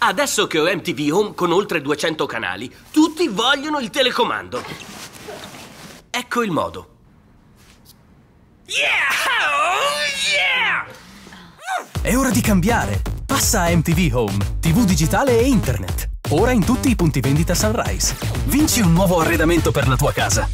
Adesso che ho MTV Home con oltre 200 canali, tutti vogliono il telecomando. Ecco il modo. Yeah! Oh, yeah! È ora di cambiare. Passa a MTV Home, TV digitale e internet. Ora in tutti i punti vendita Sunrise. Vinci un nuovo arredamento per la tua casa.